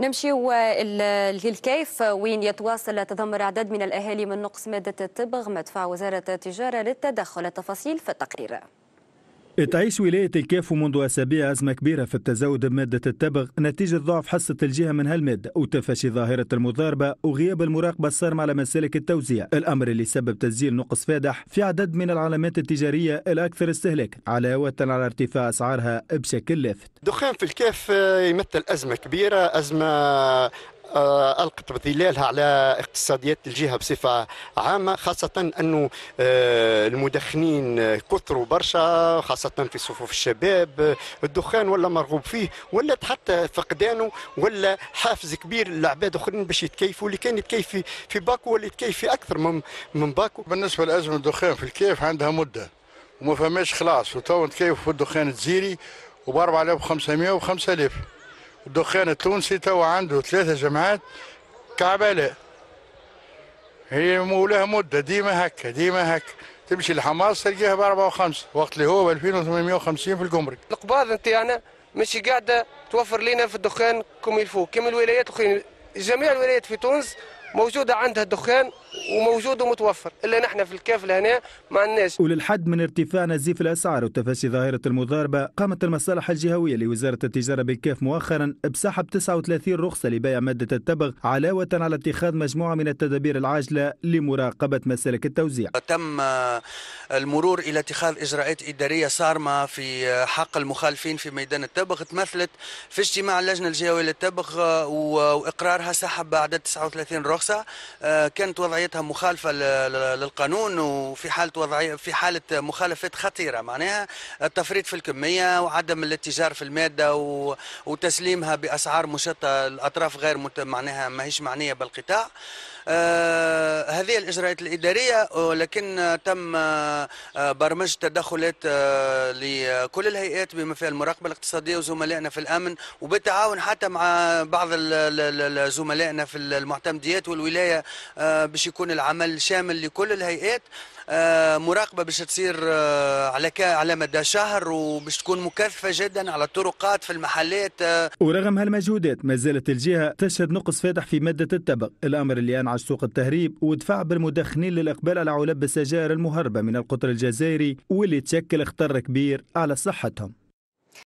نمشي للكيف. وين يتواصل تذمر عدد من الأهالي من نقص مادة التبغ مدفع وزارة التجارة للتدخل. التفاصيل في التقرير. تعيش ولاية الكاف منذ أسابيع أزمة كبيرة في التزود بمادة التبغ. نتيجة ضعف حصة الجهة من هالمادة. وتفشي ظاهرة المضاربة وغياب المراقبة الصارمة على مسالك التوزيع. الأمر اللي سبب تسجيل نقص فادح في عدد من العلامات التجارية الأكثر استهلاكا. علاوة على ارتفاع أسعارها بشكل لافت. دخان في الكاف يمثل أزمة كبيرة أزمة آه، ألقت بظلالها على اقتصاديات الجهة بصفة عامة خاصة أنه آه، المدخنين كثروا برشا خاصة في صفوف الشباب الدخان ولا مرغوب فيه ولا حتى فقدانه ولا حافز كبير لعباد آخرين باش يتكيفوا اللي كان يتكيف في باكو ولا يتكيف في أكثر من من باكو. بالنسبة لأزمة الدخان في الكيف عندها مدة وما فماش خلاص وتو نتكيف في الدخان الجزيري وب 4500 و 5000 الدخان التونسي تو عنده ثلاثة جماعات كعبالة هي مولاها مدة ديما هكا ديما هكا. تمشي لحماص تلقاها ب 4 و5 وقت اللي هو ب 2850 في الجمرك القباض نتاعنا مش قاعدة توفر لنا في الدخان كم يلفو. كما الولايات الأخرى جميع الولايات في تونس موجودة عندها الدخان وموجود ومتوفر إلا نحن في الكافله هنا ما عندناش. وللحد من ارتفاع نزيف الأسعار وتفشي ظاهرة المضاربة قامت المصالح الجهوية لوزارة التجارة بالكاف مؤخرا بسحب 39 رخصة لبيع مادة التبغ علاوة على اتخاذ مجموعة من التدابير العاجلة لمراقبة مسالك التوزيع. تم المرور إلى اتخاذ إجراءات إدارية صارمة في حق المخالفين في ميدان التبغ تمثلت في اجتماع اللجنة الجهوية للتبغ وإقرارها سحب عدد 39 رخصة. الرخصه آه، كانت وضعيتها مخالفة للقانون وفي حاله وضعيه في حالة مخالفات خطيرة. معناها التفريط في الكمية وعدم الاتجار في المادة وتسليمها بأسعار مشطة الأطراف غير معناها ماهيش معنية بالقطاع. هذه الإجراءات الإدارية ولكن تم آه برمجة تدخلات آه لكل الهيئات بما فيها المراقبة الاقتصادية وزملائنا في الأمن وبالتعاون حتى مع بعض زملائنا في المعتمديات والولاية آه باش يكون العمل شامل لكل الهيئات. آه، مراقبة باش تصير آه، على على مدى شهر وباش تكون مكثفه جدا على الطرقات في المحلات آه. ورغم هالمجهودات ما زالت الجهة تشهد نقص فاتح في مادة التبغ الأمر اللي انعش سوق التهريب ودفع بالمدخنين للإقبال على علب السجائر المهربة من القطر الجزائري واللي تشكل خطر كبير على صحتهم